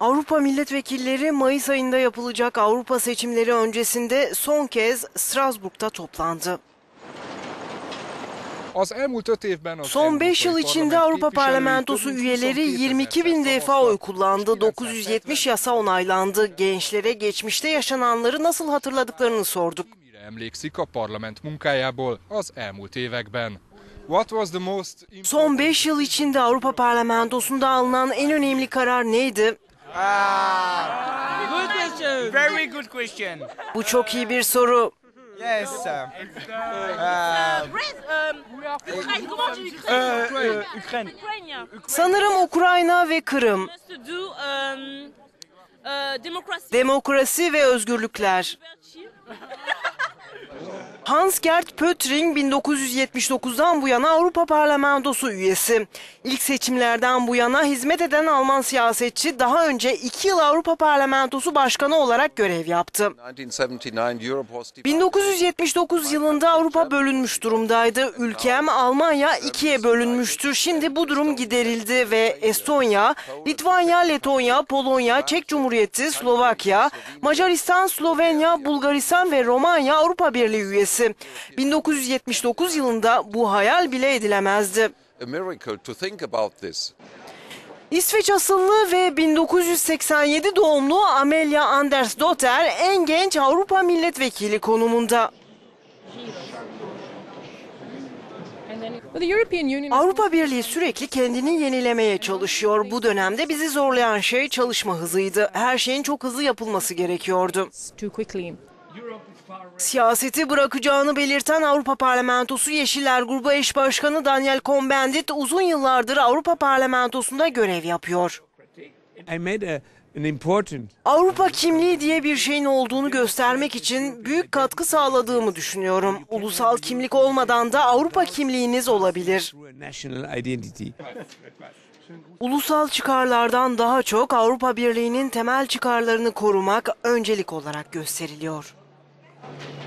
Avrupa milletvekilleri Mayıs ayında yapılacak Avrupa seçimleri öncesinde son kez Strasbourg'da toplandı. Son 5 yıl içinde Avrupa Parlamentosu üyeleri 22 22 bin defa oy kullandı. 970 yasa onaylandı. Gençlere geçmişte yaşananları nasıl hatırladıklarını sorduk. Son 5 yıl içinde Avrupa Parlamentosu'nda alınan en önemli karar neydi? Good question. Very good question. Bu çok iyi bir soru. Yes. uh, Brest, euh, Ukraine, comment tu Ukraine uh, Ukraine. Ukraine Sanırım Ukrayna ve Kırım. must do um, uh, democracy. Demokrasi ve özgürlükler. Hans-Gert Pöttering 1979'dan bu yana Avrupa Parlamentosu üyesi. İlk seçimlerden bu yana hizmet eden Alman siyasetçi daha önce 2 yıl Avrupa Parlamentosu Başkanı olarak görev yaptı. 1979 Europe was divided. 1979 yılında Avrupa bölünmüş durumdaydı. Ülkem Almanya ikiye bölünmüştü. Şimdi bu durum giderildi ve Estonya, Litvanya, Letonya, Polonya, Çek Cumhuriyeti, Slovakya, Macaristan, Slovenya, Bulgaristan ve Romanya Avrupa Birliği üyesi. 1979 yılında bu hayal bile edilemezdi. İsveç asıllı ve 1987 doğumlu Amelia Andersdotter en genç Avrupa milletvekili konumunda. Avrupa Birliği sürekli kendini yenilemeye çalışıyor. Bu dönemde bizi zorlayan şey çalışma hızıydı. Her şeyin çok hızlı yapılması gerekiyordu. Siyaseti bırakacağını belirten Avrupa Parlamentosu Yeşiller Grubu eş başkanı Daniel Cohn-Bendit uzun yıllardır Avrupa Parlamentosu'nda görev yapıyor. Avrupa kimliği diye bir şeyin olduğunu göstermek için büyük katkı sağladığımı düşünüyorum. Ulusal kimlik olmadan da Avrupa kimliğiniz olabilir. Ulusal çıkarlardan daha çok Avrupa Birliği'nin temel çıkarlarını korumak öncelik olarak gösteriliyor. Thank you.